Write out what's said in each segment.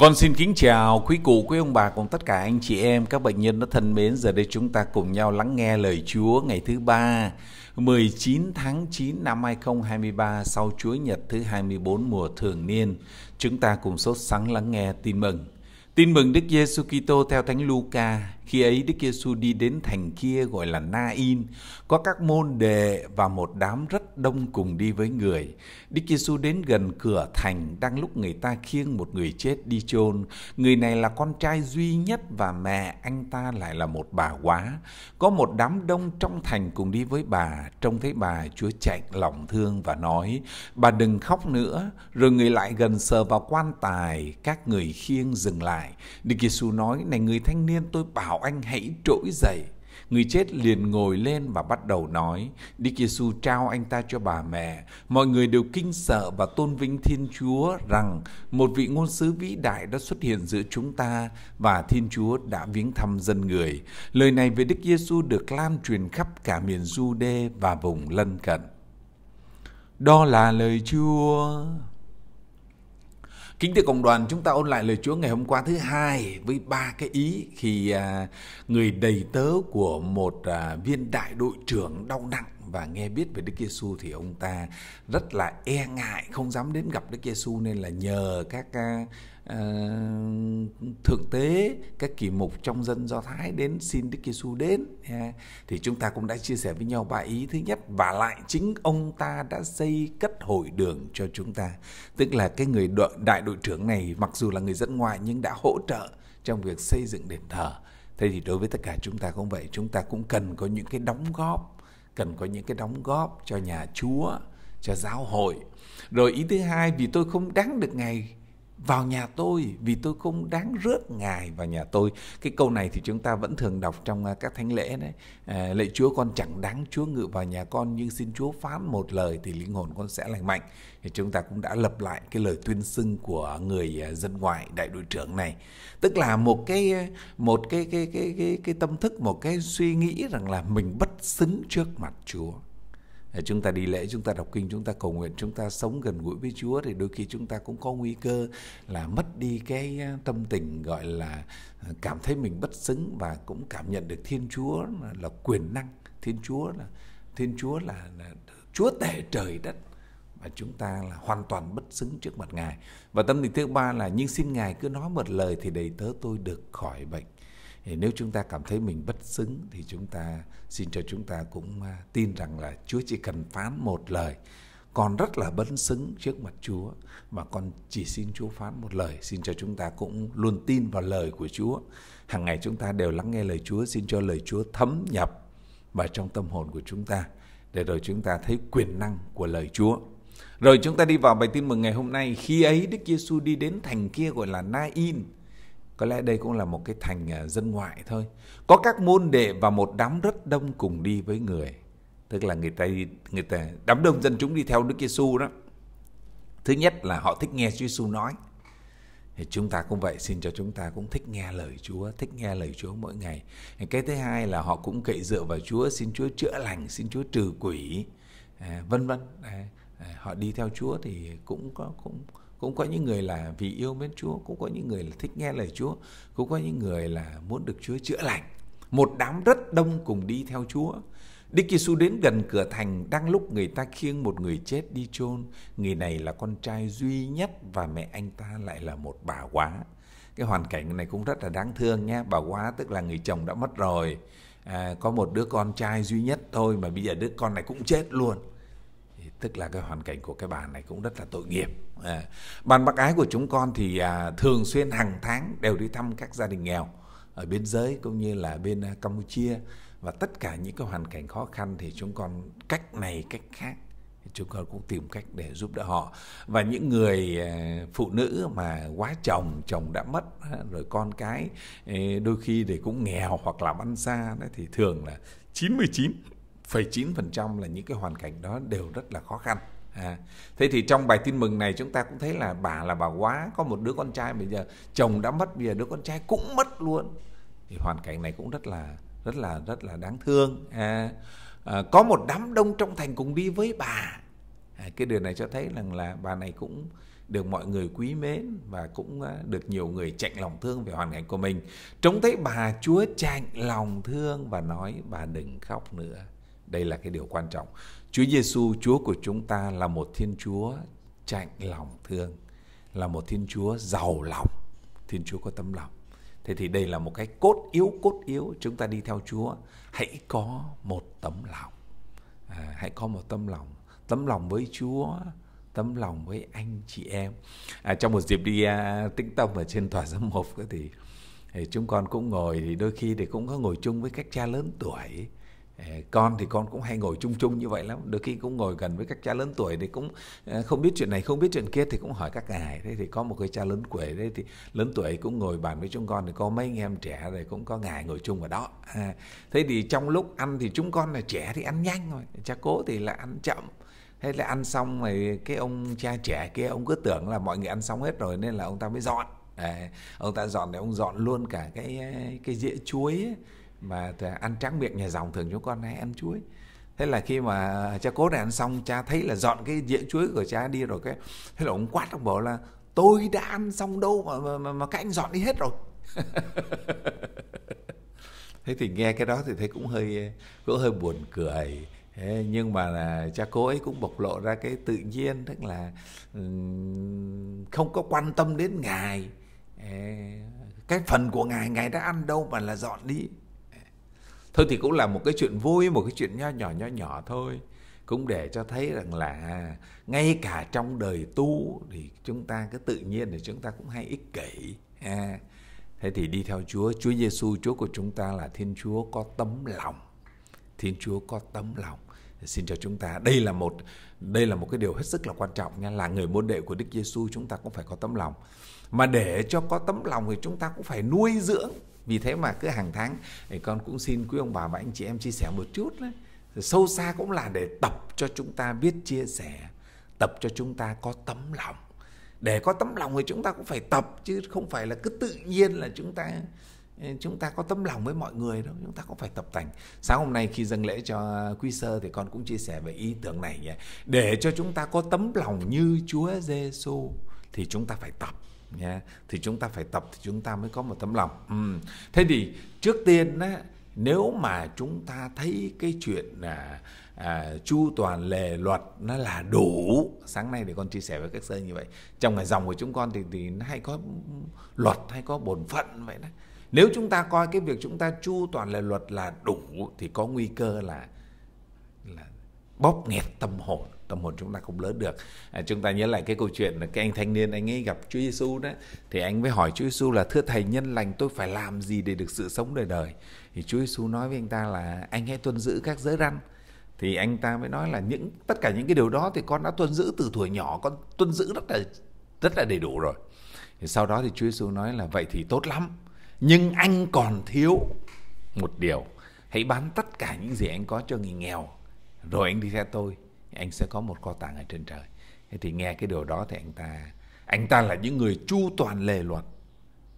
Con xin kính chào quý cụ, quý ông bà cùng tất cả anh chị em, các bệnh nhân đã thân mến. Giờ đây chúng ta cùng nhau lắng nghe lời Chúa ngày thứ ba, 19 tháng 9 năm 2023 sau Chúa Nhật thứ 24 mùa thường niên. Chúng ta cùng sốt sắng lắng nghe tin mừng. Tin mừng Đức Giêsu Kitô theo Thánh Luca. Khi ấy Đức Giêsu đi đến thành kia gọi là Na-in, có các môn đệ và một đám rất đông cùng đi với người. Đức Giêsu đến gần cửa thành, đang lúc người ta khiêng một người chết đi chôn. Người này là con trai duy nhất và mẹ anh ta lại là một bà quá. Có một đám đông trong thành cùng đi với bà, trông thấy bà Chúa chạy lòng thương và nói: "Bà đừng khóc nữa." Rồi người lại gần sờ vào quan tài, các người khiêng dừng lại. Đức Giêsu nói: "Này người thanh niên, tôi bảo anh hãy trỗi dậy." Người chết liền ngồi lên và bắt đầu nói, Đức Giêsu trao anh ta cho bà mẹ. Mọi người đều kinh sợ và tôn vinh Thiên Chúa rằng một vị ngôn sứ vĩ đại đã xuất hiện giữa chúng ta và Thiên Chúa đã viếng thăm dân người. Lời này về Đức Giêsu được lan truyền khắp cả miền Jude và vùng lân cận. Đó là lời Chúa. Kính thưa cộng đoàn, chúng ta ôn lại lời Chúa ngày hôm qua thứ hai với ba cái ý khi à, người đầy tớ của một à, viên đại đội trưởng đau nặng và nghe biết về Đức Giêsu thì ông ta rất là e ngại không dám đến gặp Đức Giêsu nên là nhờ các à, Ờ, thượng tế các kỳ mục trong dân Do Thái đến xin Đức Giêsu đến thì chúng ta cũng đã chia sẻ với nhau ba ý thứ nhất. Và lại chính ông ta đã xây cất hội đường cho chúng ta. Tức là cái người đội, đại đội trưởng này mặc dù là người dân ngoại nhưng đã hỗ trợ trong việc xây dựng đền thờ. Thế thì đối với tất cả chúng ta cũng vậy. Chúng ta cũng cần có những cái đóng góp cần có những cái đóng góp cho nhà Chúa, cho giáo hội. Rồi ý thứ hai vì tôi không đáng được ngày vào nhà tôi vì tôi không đáng rước ngài vào nhà tôi. Cái câu này thì chúng ta vẫn thường đọc trong à, các thánh lễ đấy. À, lạy chúa con chẳng đáng chúa ngự vào nhà con nhưng xin chúa phán một lời thì linh hồn con sẽ lành mạnh. Thì chúng ta cũng đã lập lại cái lời tuyên xưng của người à, dân ngoại đại đội trưởng này. Tức là một cái à, một cái cái cái cái cái tâm thức một cái suy nghĩ rằng là mình bất xứng trước mặt chúa chúng ta đi lễ chúng ta đọc kinh chúng ta cầu nguyện chúng ta sống gần gũi với Chúa thì đôi khi chúng ta cũng có nguy cơ là mất đi cái ờ, tâm tình gọi là ờ, cảm thấy mình bất xứng và cũng cảm nhận được Thiên Chúa là, là quyền năng Thiên Chúa là Thiên Chúa là, là Chúa tể trời đất và chúng ta là hoàn toàn bất xứng trước mặt Ngài. Và tâm tình thứ ba là nhưng xin Ngài cứ nói một lời thì đầy tớ tôi được khỏi bệnh thì nếu chúng ta cảm thấy mình bất xứng thì chúng ta xin cho chúng ta cũng à, tin rằng là Chúa chỉ cần phán một lời. Con rất là bất xứng trước mặt Chúa, mà con chỉ xin Chúa phán một lời. Xin cho chúng ta cũng luôn tin vào lời của Chúa. Hàng ngày chúng ta đều lắng nghe lời Chúa, xin cho lời Chúa thấm nhập vào trong tâm hồn của chúng ta, để rồi chúng ta thấy quyền năng của lời Chúa. Rồi chúng ta đi vào bài tin mừng ngày hôm nay. Khi ấy Đức Giêsu đi đến thành kia gọi là Na-in có lẽ đây cũng là một cái thành à, dân ngoại thôi. Có các môn đệ và một đám rất đông cùng đi với người. Tức là người ta người ta đám đông dân chúng đi theo Đức Giêsu đó. Thứ nhất là họ thích nghe Chúa Giêsu nói. Thì chúng ta cũng vậy, xin cho chúng ta cũng thích nghe lời Chúa, thích nghe lời Chúa mỗi ngày. Cái thứ hai là họ cũng cậy dựa vào Chúa, xin Chúa chữa lành, xin Chúa trừ quỷ, à, vân vân. À, à, họ đi theo Chúa thì cũng có cũng cũng có những người là vì yêu mến Chúa cũng có những người là thích nghe lời Chúa cũng có những người là muốn được Chúa chữa lành. Một đám rất đông cùng đi theo Chúa. Đức Giêsu đến gần cửa thành đang lúc người ta khiêng một người chết đi chôn người này là con trai duy nhất và mẹ anh ta lại là một bà quá. Cái hoàn cảnh này cũng rất là đáng thương nhé. Bà quá tức là người chồng đã mất rồi. À, có một đứa con trai duy nhất thôi mà bây giờ đứa con này cũng chết luôn tức là cái hoàn cảnh của cái bà này cũng rất là tội nghiệp. À, ban bác ái của chúng con thì à, thường xuyên hàng tháng đều đi thăm các gia đình nghèo ở biên giới cũng như là bên à, Campuchia. Và tất cả những cái hoàn cảnh khó khăn thì chúng con cách này cách khác chúng con cũng tìm cách để giúp đỡ họ. Và những người à, phụ nữ mà quá chồng chồng đã mất rồi con cái đôi khi thì cũng nghèo hoặc làm ăn xa thì thường là 99 9% là những cái hoàn cảnh đó đều rất là khó khăn. À, thế thì trong bài tin mừng này chúng ta cũng thấy là bà là bà quá có một đứa con trai bây giờ chồng đã mất bây giờ đứa con trai cũng mất luôn thì hoàn cảnh này cũng rất là rất là rất là đáng thương à, à, có một đám đông trong thành cùng đi với bà à, cái điều này cho thấy rằng là bà này cũng được mọi người quý mến và cũng à, được nhiều người chạy lòng thương về hoàn cảnh của mình. Trông thấy bà Chúa chạy lòng thương và nói bà đừng khóc nữa. Đây là cái điều quan trọng. Chúa Giêsu, Chúa của chúng ta là một Thiên Chúa chạnh lòng thương, là một Thiên Chúa giàu lòng, Thiên Chúa có tấm lòng. Thế thì đây là một cái cốt yếu cốt yếu chúng ta đi theo Chúa. Hãy có một tấm lòng. À, hãy có một tấm lòng, tấm lòng với Chúa, tấm lòng với anh chị em. À, trong một dịp đi uh, tĩnh tâm ở trên tòa giám mục thì, thì chúng con cũng ngồi thì đôi khi thì cũng có ngồi chung với các cha lớn tuổi con thì con cũng hay ngồi chung chung như vậy lắm. Đôi khi cũng ngồi gần với các cha lớn tuổi thì cũng ờ, không biết chuyện này không biết chuyện kia thì cũng hỏi các ngài. Thế thì có một cái cha lớn tuổi đấy thì lớn tuổi cũng ngồi bàn với chúng con thì có mấy anh em trẻ rồi cũng có ngài ngồi chung ở đó. À, thế thì trong lúc ăn thì chúng con là trẻ thì ăn nhanh rồi cha cố thì là ăn chậm. Thế là ăn xong rồi cái ông cha trẻ kia ông cứ tưởng là mọi người ăn xong hết rồi nên là ông ta mới dọn. À, ông ta dọn để ông dọn luôn cả cái cái dĩa chuối ấy mà ăn tráng miệng nhà dòng thường chúng con hay ăn chuối. Thế là khi mà cha cố này ăn xong cha thấy là dọn cái dĩa chuối của cha đi rồi cái thế là ông quát ông bảo là tôi đã ăn xong đâu mà mà, mà, mà các anh dọn đi hết rồi. Thế thì nghe cái đó thì thấy cũng hơi cũng hơi buồn cười. Thế nhưng mà là cha cố ấy cũng bộc lộ ra cái tự nhiên tức là không có quan tâm đến ngài. Cái phần của ngài ngài đã ăn đâu mà là dọn đi thôi thì cũng là một cái chuyện vui, một cái chuyện nho nhỏ nho nhỏ thôi. Cũng để cho thấy rằng là ngay cả trong đời tu thì chúng ta cứ tự nhiên thì chúng ta cũng hay ích kỷ, ha. thế thì đi theo Chúa. Chúa Giêsu Chúa của chúng ta là Thiên Chúa có tấm lòng. Thiên Chúa có tấm lòng. Xin cho chúng ta, đây là một, đây là một cái điều hết sức là quan trọng nha, là người môn đệ của Đức Giêsu chúng ta cũng phải có tấm lòng. Mà để cho có tấm lòng thì chúng ta cũng phải nuôi dưỡng vì thế mà cứ hàng tháng, thì con cũng xin quý ông bà và anh chị em chia sẻ một chút đấy sâu xa cũng là để tập cho chúng ta biết chia sẻ, tập cho chúng ta có tấm lòng. Để có tấm lòng thì chúng ta cũng phải tập, chứ không phải là cứ tự nhiên là chúng ta ừ, chúng ta có tấm lòng với mọi người đâu, chúng ta cũng phải tập tành. Sáng hôm nay khi dâng lễ cho quý sơ thì con cũng chia sẻ về ý tưởng này nhé. Để cho chúng ta có tấm lòng như Chúa Giêsu thì chúng ta phải tập nha thì chúng ta phải tập thì chúng ta mới có một tấm lòng. Ừ. thế thì trước tiên á nếu mà chúng ta thấy cái chuyện là à, chu toàn lề luật nó là đủ sáng nay thì con chia sẻ với các sơ như vậy trong ngày dòng của chúng con thì thì nó hay có luật hay có bổn phận vậy đó. Nếu chúng ta coi cái việc chúng ta chu toàn lề luật là đủ thì có nguy cơ là là bóp nghẹt tâm hồn tâm hồn chúng ta không lớn được. À, chúng ta nhớ lại cái câu chuyện là cái anh thanh niên anh ấy gặp Chúa Giêsu đó thì anh mới hỏi Chúa Giêsu là thưa thầy nhân lành tôi phải làm gì để được sự sống đời đời? Thì Chúa Giêsu nói với anh ta là anh hãy tuân giữ các giới răn. Thì anh ta mới nói là những tất cả những cái điều đó thì con đã tuân giữ từ tuổi nhỏ con tuân giữ rất là rất là đầy đủ rồi. Thì sau đó thì Chúa Giêsu nói là vậy thì tốt lắm nhưng anh còn thiếu một điều. Hãy bán tất cả những gì anh có cho người nghèo rồi anh đi theo tôi anh sẽ có một kho tàng ở trên trời. Thế thì nghe cái điều đó thì anh ta anh ta là những người chu toàn lề luật,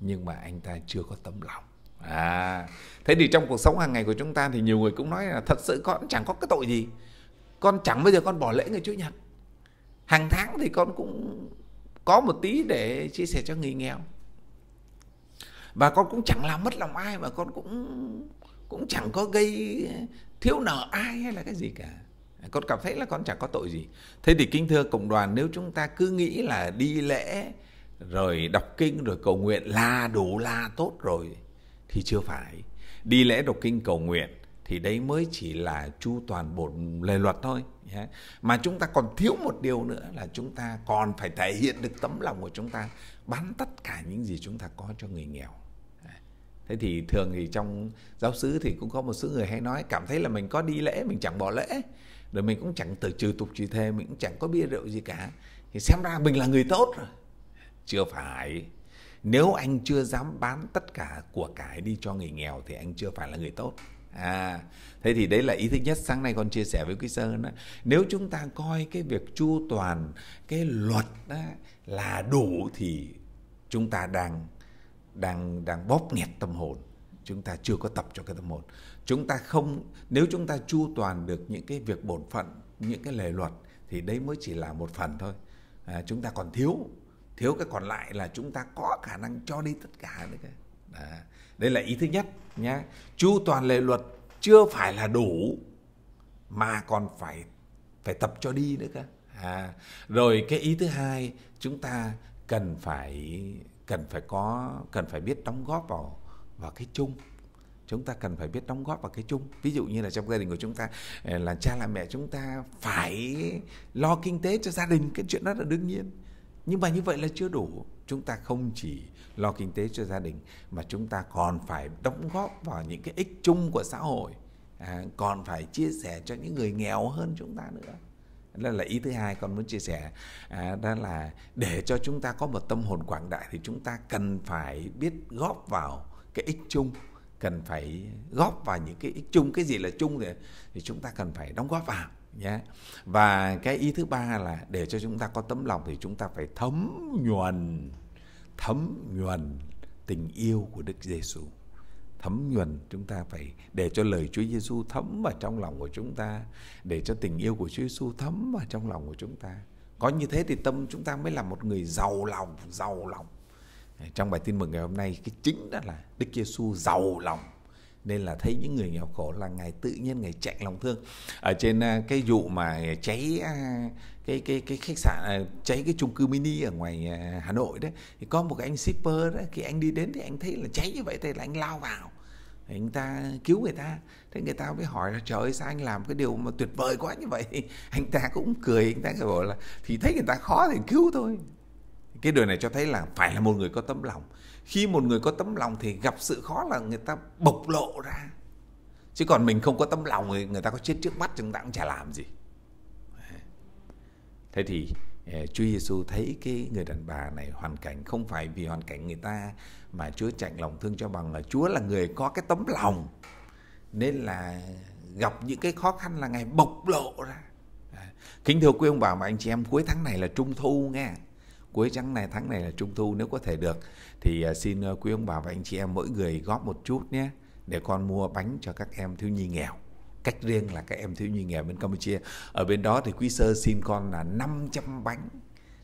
nhưng mà anh ta chưa có tấm lòng. À thế thì trong cuộc sống hàng ngày của chúng ta thì nhiều người cũng nói là thật sự con chẳng có cái tội gì. Con chẳng bao giờ con bỏ lễ ngày chủ nhật. Hàng tháng thì con cũng có một tí để chia sẻ cho người nghèo. Và con cũng chẳng làm mất lòng ai mà con cũng cũng chẳng có gây thiếu nợ ai hay là cái gì cả con cảm thấy là con chẳng có tội gì. Thế thì kính thưa cộng đoàn, nếu chúng ta cứ nghĩ là đi lễ, rồi đọc kinh, rồi cầu nguyện là đủ là tốt rồi, thì chưa phải. Đi lễ đọc kinh cầu nguyện thì đấy mới chỉ là chu toàn bổn lề luật thôi mà chúng ta còn thiếu một điều nữa là chúng ta còn phải thể hiện được tấm lòng của chúng ta, bán tất cả những gì chúng ta có cho người nghèo. Thế thì thường thì trong giáo xứ thì cũng có một số người hay nói, cảm thấy là mình có đi lễ, mình chẳng bỏ lễ rồi mình cũng chẳng từ trừ tục trì thề, mình cũng chẳng có bia rượu gì cả. Thì xem ra mình là người tốt rồi. Chưa phải. Nếu anh chưa dám bán tất cả của cải đi cho người nghèo thì anh chưa phải là người tốt. À thế thì đấy là ý thứ nhất sáng nay con chia sẻ với quý sơn đó. Nếu chúng ta coi cái việc chu toàn cái luật đó là đủ thì chúng ta đang đang đang bóp nghẹt tâm hồn. Chúng ta chưa có tập cho cái tâm hồn chúng ta không nếu chúng ta chu toàn được những cái việc bổn phận những cái lề luật thì đấy mới chỉ là một phần thôi. À, chúng ta còn thiếu thiếu cái còn lại là chúng ta có khả năng cho đi tất cả nữa à, đây là ý thứ nhất nhé chu toàn lệ luật chưa phải là đủ mà còn phải phải tập cho đi nữa cơ. À, rồi cái ý thứ hai chúng ta cần phải cần phải có cần phải biết đóng góp vào vào cái chung chúng ta cần phải biết đóng góp vào cái chung. Ví dụ như là trong gia đình của chúng ta ờ, là cha là mẹ chúng ta phải lo kinh tế cho gia đình cái chuyện đó là đương nhiên. Nhưng mà như vậy là chưa đủ. Chúng ta không chỉ lo kinh tế cho gia đình mà chúng ta còn phải đóng góp vào những cái ích chung của xã hội. À, còn phải chia sẻ cho những người nghèo hơn chúng ta nữa. Đó là ý thứ hai con muốn chia sẻ. À, đó là để cho chúng ta có một tâm hồn quảng đại thì chúng ta cần phải biết góp vào cái ích chung cần phải góp vào những cái ích chung cái gì là chung thì, thì chúng ta cần phải đóng góp vào nhé. Và cái ý thứ ba là để cho chúng ta có tấm lòng thì chúng ta phải thấm nhuần thấm nhuần tình yêu của Đức Giêsu thấm nhuần chúng ta phải để cho lời Chúa Giêsu thấm vào trong lòng của chúng ta để cho tình yêu của Chúa Giêsu thấm vào trong lòng của chúng ta. Có như thế thì tâm chúng ta mới là một người giàu lòng giàu lòng trong bài tin mừng ngày hôm nay, cái chính đó là Đức Giêsu giàu lòng. Nên là thấy những người nghèo khổ là ngài tự nhiên ngài chạy lòng thương. Ở trên à, cái vụ mà cháy à, cái cái cái khách sạn à, cháy cái chung cư mini ở ngoài Hà Nội đấy, thì có một cái anh shipper đấy, khi anh đi đến thì anh thấy là cháy như vậy thì là anh lao vào. Anh ta cứu người ta. Thế người ta mới hỏi là, trời ơi, sao anh làm cái điều mà tuyệt vời quá như vậy? Anh ta cũng cười, anh ta bảo là, thì thấy người ta khó thì cứu thôi cái điều này cho thấy là phải là một người có tấm lòng. Khi một người có tấm lòng thì gặp sự khó là người ta bộc lộ ra. Chứ còn mình không có tấm lòng thì người ta có chết trước mắt chúng ta cũng chả làm gì. Thế thì ờ, Chúa Giêsu thấy cái người đàn bà này hoàn cảnh không phải vì hoàn cảnh người ta mà Chúa chạy lòng thương cho bằng là Chúa là người có cái tấm lòng. Nên là gặp những cái khó khăn là ngày bộc lộ ra. Kính thưa quý ông bà và anh chị em, cuối tháng này là trung thu nghe cuối tháng này tháng này là trung thu nếu có thể được. Thì à, xin à, quý ông bà và anh chị em mỗi người góp một chút nhé, để con mua bánh cho các em thiếu nhi nghèo. Cách riêng là các em thiếu nhi nghèo bên Campuchia. Ở bên đó thì quý sơ xin con là 500 bánh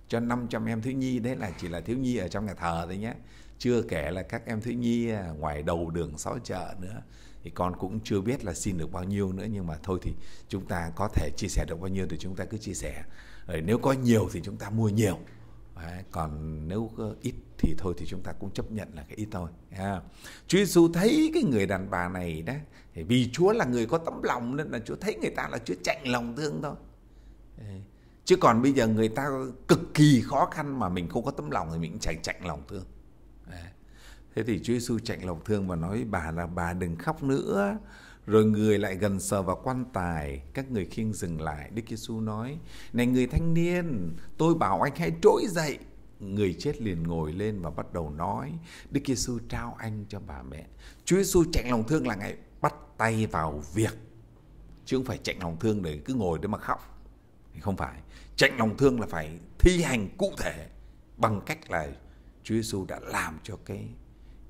cho 500 em thiếu nhi. Đấy là chỉ là thiếu nhi ở trong nhà thờ thôi nhé. Chưa kể là các em thiếu nhi à, ngoài đầu đường xó chợ nữa, thì con cũng chưa biết là xin được bao nhiêu nữa. Nhưng mà thôi thì chúng ta có thể chia sẻ được bao nhiêu thì chúng ta cứ chia sẻ. Rồi nếu có nhiều thì chúng ta mua nhiều. Đấy, còn nếu ít thì thôi thì chúng ta cũng chấp nhận là cái ít thôi à. Chúa Giêsu thấy cái người đàn bà này đó vì Chúa là người có tấm lòng nên là Chúa thấy người ta là Chúa chạnh lòng thương thôi chứ còn bây giờ người ta cực kỳ khó khăn mà mình không có tấm lòng thì mình chạy chạnh lòng thương à. thế thì Chúa Giêsu chạnh lòng thương và nói bà là bà đừng khóc nữa rồi người lại gần sờ vào quan tài các người khiêng dừng lại. Đức giêsu nói này người thanh niên tôi bảo anh hãy trỗi dậy. Người chết liền ngồi lên và bắt đầu nói đức giêsu trao anh cho bà mẹ. Chúa giêsu chạy lòng thương là ngày bắt tay vào việc. Chứ không phải chạy lòng thương để cứ ngồi để mà khóc. Không phải. Chạy lòng thương là phải thi hành cụ thể bằng cách là Chúa Giêsu đã làm cho cái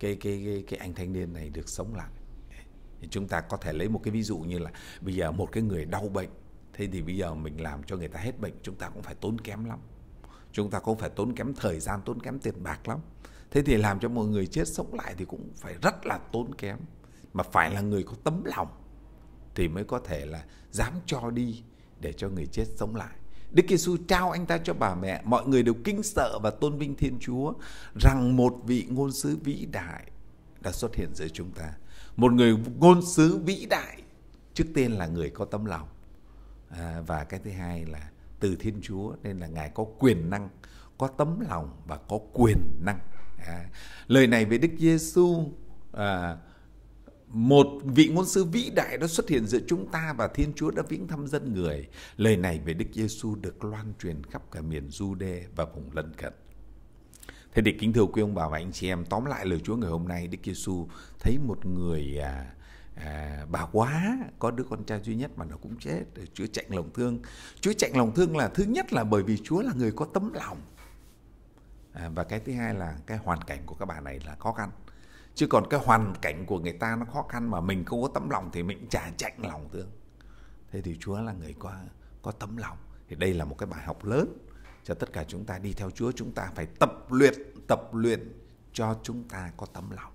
cái cái cái, cái anh thanh niên này được sống lại thì chúng ta có thể lấy một cái ví dụ như là bây giờ một cái người đau bệnh thế thì bây giờ mình làm cho người ta hết bệnh chúng ta cũng phải tốn kém lắm. Chúng ta cũng phải tốn kém thời gian tốn kém tiền bạc lắm. Thế thì làm cho một người chết sống lại thì cũng phải rất là tốn kém. Mà phải là người có tấm lòng thì mới có thể là dám cho đi để cho người chết sống lại. Đức Giêsu trao anh ta cho bà mẹ, mọi người đều kinh sợ và tôn vinh Thiên Chúa rằng một vị ngôn sứ vĩ đại đã xuất hiện giữa chúng ta một người ngôn sứ vĩ đại trước tiên là người có tấm lòng à, và cái thứ hai là từ thiên chúa nên là ngài có quyền năng có tấm lòng và có quyền năng à, lời này về đức giêsu à, một vị ngôn sứ vĩ đại đã xuất hiện giữa chúng ta và Thiên Chúa đã viếng thăm dân người. Lời này về Đức Giêsu được loan truyền khắp cả miền Jude và vùng lân cận. Thế thì kính thưa quý ông bà và anh chị em, tóm lại lời Chúa ngày hôm nay, Đức Giêsu thấy một người à, à, bà quá có đứa con trai duy nhất mà nó cũng chết, Chúa chạy lòng thương. Chúa chạy lòng thương là thứ nhất là bởi vì Chúa là người có tấm lòng. À, và cái thứ hai là cái hoàn cảnh của các bà này là khó khăn. Chứ còn cái hoàn cảnh của người ta nó khó khăn mà mình không có tấm lòng thì mình chả chạy lòng thương. Thế thì Chúa là người có có tấm lòng. Thì đây là một cái bài học lớn cho tất cả chúng ta đi theo Chúa. Chúng ta phải tập luyện tập luyện cho chúng ta có tấm lòng.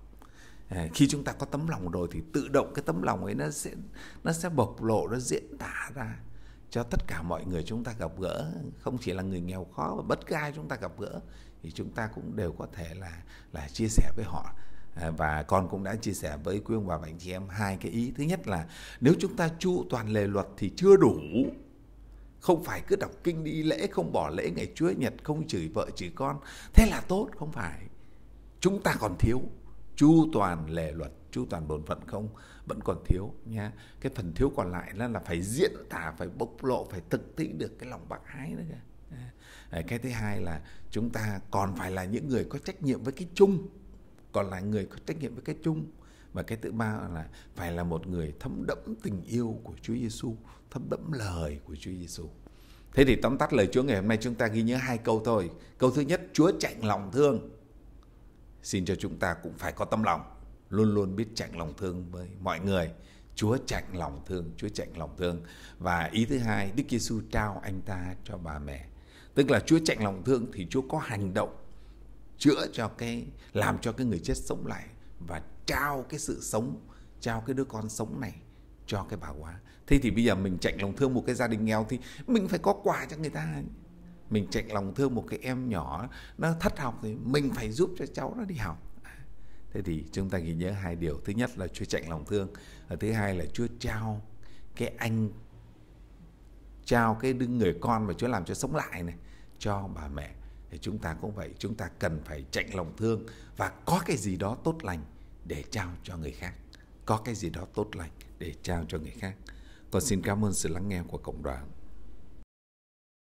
Khi chúng ta có tấm lòng rồi thì tự động cái tấm lòng ấy nó sẽ nó sẽ bộc lộ, nó diễn tả ra cho tất cả mọi người chúng ta gặp gỡ. Không chỉ là người nghèo khó mà bất cứ ai chúng ta gặp gỡ thì chúng ta cũng đều có thể là là chia sẻ với họ. Và con cũng đã chia sẻ với quý ông bà và anh chị em hai cái ý. Thứ nhất là nếu chúng ta trụ toàn lề luật thì chưa đủ không phải cứ đọc kinh đi lễ, không bỏ lễ ngày chúa nhật, không chửi vợ chửi con. Thế là tốt, không phải. Chúng ta còn thiếu. Chu toàn lề luật, chu toàn bổn phận không? Vẫn còn thiếu nha cái phần thiếu còn lại là là phải diễn tả, phải bộc lộ, phải thực thi được cái lòng bác ái nữa kìa. Cái thứ hai là chúng ta còn phải là những người có trách nhiệm với cái chung. Còn là người có trách nhiệm với cái chung và cái thứ ba là phải là một người thấm đẫm tình yêu của Chúa Giêsu, thấm đẫm lời của Chúa Giêsu. Thế thì tóm tắt lời Chúa ngày hôm nay chúng ta ghi nhớ hai câu thôi. Câu thứ nhất, Chúa chạnh lòng thương. Xin cho chúng ta cũng phải có tâm lòng, luôn luôn biết chạnh lòng thương với mọi người. Chúa chạnh lòng thương, Chúa chạnh lòng thương. Và ý thứ hai, Đức Giêsu trao anh ta cho bà mẹ. Tức là Chúa chạnh lòng thương thì Chúa có hành động chữa cho cái làm cho cái người chết sống lại và trao cái sự sống, trao cái đứa con sống này cho cái bà quá. Thế thì bây giờ mình chạy lòng thương một cái gia đình nghèo thì mình phải có quà cho người ta. Mình chạy lòng thương một cái em nhỏ nó thất học thì mình phải giúp cho cháu nó đi học. Thế thì chúng ta ghi nhớ hai điều. Thứ nhất là chúa chạy lòng thương. Và thứ hai là chúa trao cái anh, trao cái đứa người con mà chúa làm cho sống lại này cho bà mẹ. Thì chúng ta cũng vậy. Chúng ta cần phải chạy lòng thương và có cái gì đó tốt lành để trao cho người khác. Có cái gì đó tốt lành để trao cho người khác. Còn xin cảm ơn sự lắng nghe của cộng đoàn.